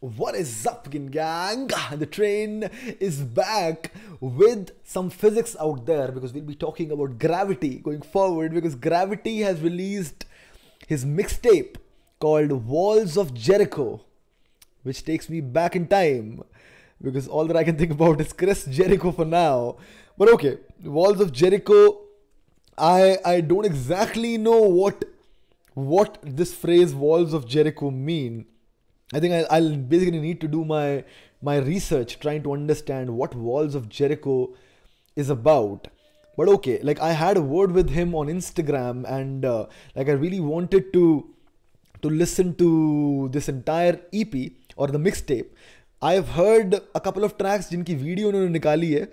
What is up, gang? The train is back with some physics out there because we'll be talking about gravity going forward. Because Gravity has released his mixtape called Walls of Jericho, which takes me back in time because all that I can think about is Chris Jericho for now. But okay, Walls of Jericho. I I don't exactly know what what this phrase Walls of Jericho mean I think I'll, I'll basically need to do my my research trying to understand what Walls of Jericho is about. But okay, like I had a word with him on Instagram, and uh, like I really wanted to to listen to this entire EP or the mixtape. I've heard a couple of tracks जिनकी video उन्होंने निकाली है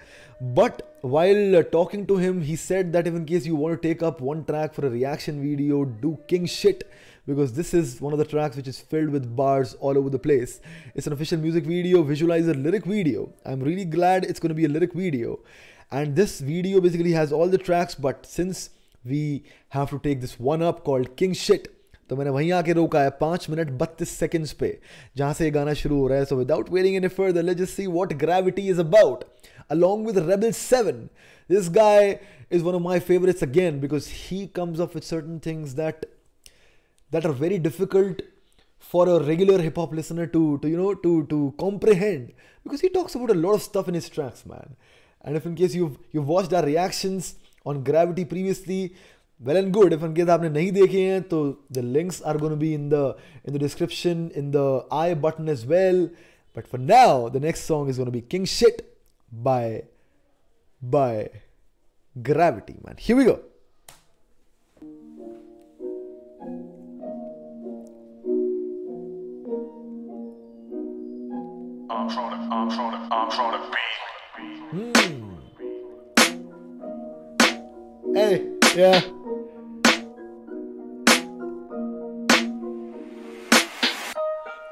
but while uh, talking to him he said that if in case you want to take up one track for a reaction video do king shit because this is one of the tracks which is filled with bars all over the place. It's an official music video, visualizer, lyric video. I'm really glad it's going to be a lyric video. And this video basically has all the tracks, but since we have to take this one up called King Shit, तो मैंने वहीं आके रोका है पाँच minute बत्तीस seconds पे, जहाँ से ये गाना शुरू हो रहा है। So without wearing any further let just see what Gravity is about along with Rebel seven this guy is one of my favourites again because he comes off with certain things that that are very difficult for a regular hip hop listener to to you know to to comprehend because he talks about a lot of stuff in tracks man and if in case you you watch the reactions on Gravity previously well and good if in आपने नहीं देखे हैं तो the links are gonna be in the in the description in the I button is well but for now the next song is gonna be King Shit by by Gravity man we go yeah.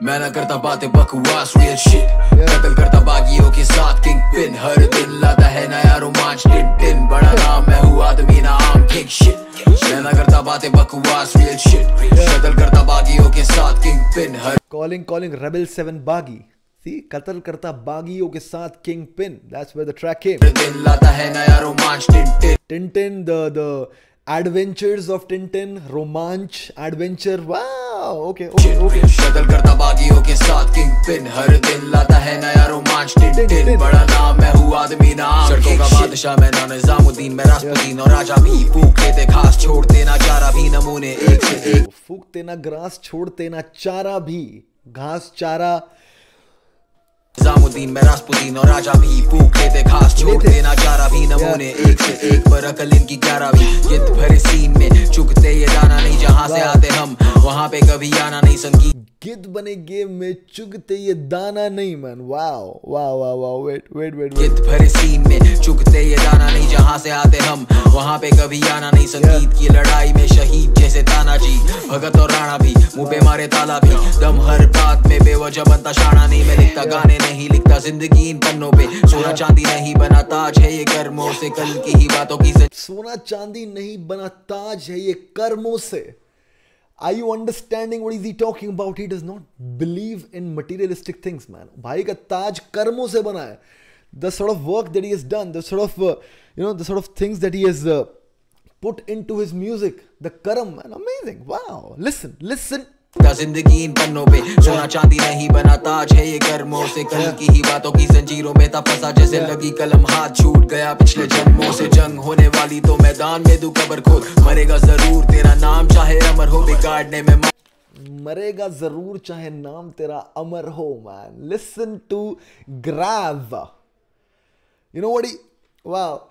मैं ना करता बातें बकवास real shit कत्ल करता बागियों के साथ किंग पिन हर दिन लाता है नया रोमांच टिन टिन बड़ा नाम मैं हूँ आदमी ना आम किंग शिट मैं ना करता बातें बकवास रियल शिट कत्ल करता बागियों के साथ किंग पिन हर कॉलिंग कॉलिंग रेबल 7 बागी See, कत्ल करता बागियों के साथ kingpin That's where the track came. लाता है नया रोमांच Tintin Tintin the the adventures of Tintin. रोमांच adventure. Wow. Okay okay okay shuttle करता बागियों के साथ किंग पिन हर दिन लाता है नया रोमांच टिंटिन बड़ा नाम मैं हूँ आदमी नाम सड़कों का बादशाह मैं ना निजामुद्दीन मैं राष्ट्रपति और राजा भी। फूक लेते घास छोड़ते ना चारा भी नमूने एक से एक। फूकते ना ग्रास छोड़ते ना चारा भी। घास चारा निजामुद्दीन में रासपुदीन और राजा भी फूक लेते खास। छोड़ देना चारा भी नमूने एक से एक पर अकल इनकी ग्यारह भी गिद्ध भरे सीन में चुकते ये जाना नहीं जहाँ से आते हम वहाँ पे कभी आना नहीं संगीत गिद्ध बने गेम में चुगते ये दाना नहीं man wow wow wow wow wait wait wait गिद्ध भरे सीन में चुगते ये दाना नहीं जहाँ से आते हम वहाँ पे कभी आना नहीं। संगीत की लड़ाई में शहीद जैसे ताना जी भगत और राणा भी मुँह पे मारे ताला भी। दम हर बात में बेवजह बनता शाना नहीं मैं लिखता गाने नहीं लिखता ज़िंदगी इन पन्नों पे। सोना चांदी नहीं बना ताज है ये कर्मों से कल की ही बातों की सोना चांदी नहीं बना ताज है ये कर्मों से। Are you understanding what is he talking about? He does not believe in materialistic things, man. भाई का ताज कर्मों से बना है. The sort of work that he has done, the sort of, uh, you know, the sort of things that he has uh, put into his music, the karam, man, amazing. Wow. Listen, listen. ज़िंदगी इन पन्नों पे। सोना चांदी नहीं बना ताज है ये कर्मों से। कल की ही बातों की जंजीरों में था फंसा जैसे लगी कलम। हाथ छूट गया पिछले जन्मों से। जंग होने वाली तो मैदान में दू कबर खोद। मरेगा ज़रूर तेरा नाम चाहे अमर हो बिगाड़ने में मरेगा ज़रूर चाहे नाम तेरा अमर हो man listen to Grav you know what wow.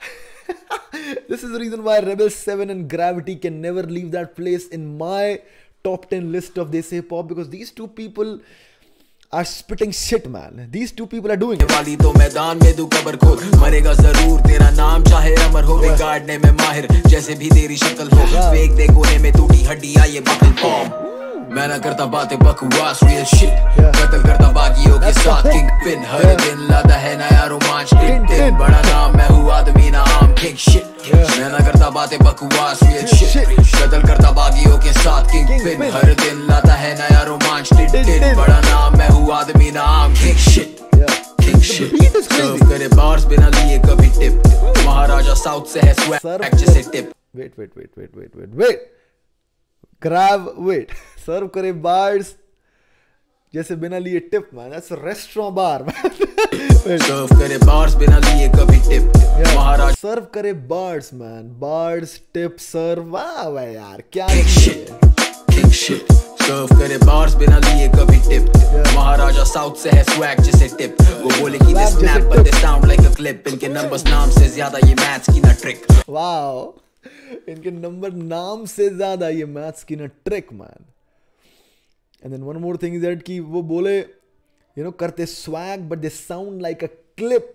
This is the reason why rebel 7 and gravity can never leave that place. In my top 10 list of this hip hop because these two people are spitting shit man these two people are doing it वाली तो मैदान में kabar cover खोद मरेगा ज़रूर तेरा नाम चाहे अमर हो बिगाड़ने में माहिर जैसे भी तेरी शक्ल हो फेंक दे कोने में टूटी हड्डियाँ ये बॉम्ब मैं ना करता बातें बकवास रियल शिट कत्ल करता बागियों के साथ। किंग पिन हर दिन लाता है नया रोमांच। टिन टिन बड़ा नाम मैं हूँ आदमी ना आम किंग शिट मैं ना करता बातें बकवास रियल शिट कत्ल करता बागियों के साथ। किंग पिन हर दिन लाता है नया रोमांच। टिन टिन बड़ा नाम मैं हूँ आदमी ना आम किंग शिट करे बार्स बिना लिए कभी टिप महाराजा साउथ से है स्वैग जैसे tip wait wait wait wait wait wait wait grab wait serve करे बार्स जैसे बिना लिए tip man that's restaurant bar serve करे बार्स बिना लिए कभी टिप महाराज सर्व करे bars man bars tip serve वाह यार क्या सर्व करे बार्स बिना लिए कभी टिप महाराजा साउथ से है स्वैग जैसे टिप वो बोले कि दे जैसे snap but they sound like a clip. इनके नंबर्स नाम से ज़्यादा ये मैथ्स की ना ट्रिक वाह इनके नंबर नाम से ज़्यादा ये मैथ्स की ना trick man and then one more thing is that कि वो बोले यू नो करते swag but they sound like a clip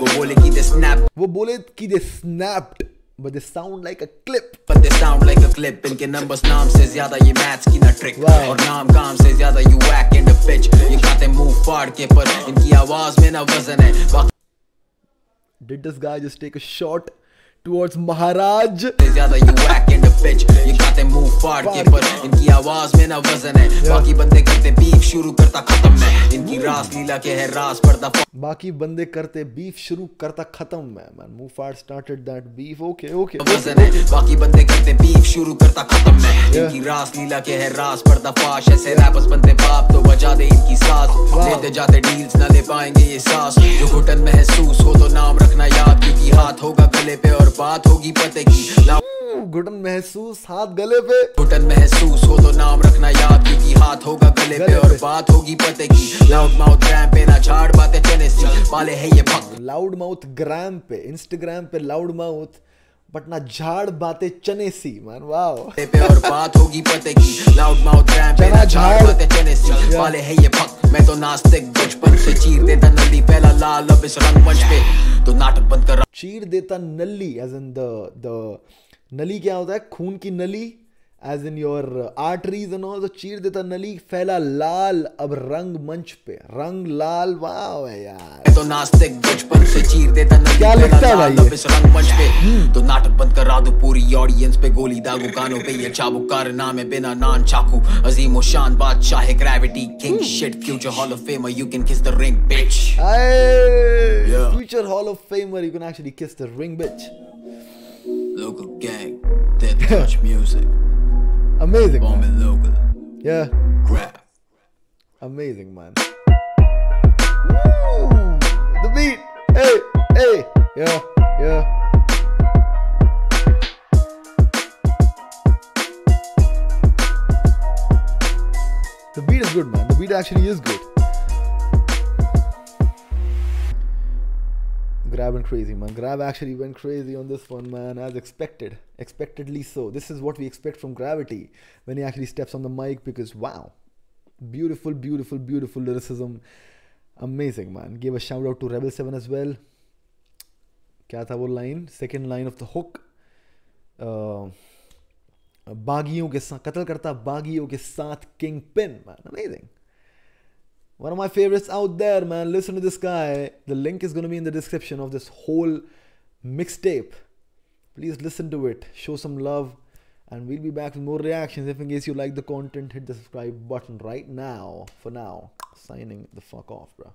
वो बोले कि दे स्नैप वो बोले कि they snapped but they sound like a clip but they sound like a clip. इनके नंबर्स नाम से ज़्यादा ये मैथ्स की ना ट्रिक Wow. और नाम काम से ज़्यादा you whack in the pitch ये गाते मुँह फाड़ के पर. इनकी आवाज़ में ना वज़न है। Did this guy just take a shot? Towards Maharaj? फाड़ के पर इनकी आवाज़ में ना वज़न है बाकी बंदे करते बीफ शुरू करता खत्म मैं इनकी रास लीला के है रास पर्दा बाकी बंदे करते बीफ शुरू करता खत्म मैं man move far started that beef okay okay वज़न है बाकी बंदे करते बीफ शुरू करता खत्म मैं इनकी रास लीला के है रास पर्दा फाश ऐसे रैपर्स बनते बाप तो बजा दे इनकी सास लेते जाते डील्स ना ले पाएँगे ये सास जो घुटन महसूस हो तो नाम रखना याद क्योंकि हाथ होगा गले पे और बात होगी पते की लाओ घुटन महसूस हाथ गले पे। घुटन महसूस हो तो नाम रखना याद क्योंकि हाथ होगा गले पे और बात होगी पते की लाउड माउथ रैम पे ना झाड़ बातें चने सी वाले है ये भक्त। लाउड माउथ ग्राम पे इंस्टाग्राम पे लाउड माउथ बट ना झाड़ बातें चने सी मैन वाओ पे और बात होगी पते की लाउड माउथ रैम पे ना झाड़ झाड़। बातें चने सी वाले है ये भक्त। मैं तो नास्तिक बचपन से चीर देता नली, पहला लाल अब इस रंगमंच पे। तो नाटक बंद कर। चीर देता नली एज इन द द नली क्या होता है? खून की नली as in your arteries and all तो चीर देता नली फैला लाल अब रंग मंच पे रंग लाल वाह यार तो नास्तिक बचपन से चीर देता नली क्या लिखता है भाई? इस रंगमंच पे। तो नाटक बंद करा दो पूरी ऑडियंस पे गोली दागो कानों पे ये चाबुक कारनामे बिना नान चाकू। अजीम शान बादशाह है gravity king shit future hall of famer you can kiss the ring bitch future Hall of Famer, you can actually kiss the ring, bitch. local gang death touch music Amazing, man. local Yeah, grab amazing, man. Woo! The beat. Hey, hey, yeah, yeah. The beat is good, man. The beat actually is good. Grab went crazy, man. Grab actually went crazy on this one, man, as expected. Expectedly so. This is what we expect from Gravity when he actually steps on the mic because, wow. Beautiful, beautiful, beautiful lyricism. Amazing, man. Give a shout out to Rebel 7 as well. क्या था वो line second line of the hook बागियों के साथ कत्ल करता बागियों के साथ king pin man amazing One of my favorites out there, man. Listen to this guy. The link is going to be in the description of this whole mixtape. Please listen to it. Show some love. And we'll be back with more reactions. If in case you like the content, hit the subscribe button right now. For now, signing the fuck off, bro.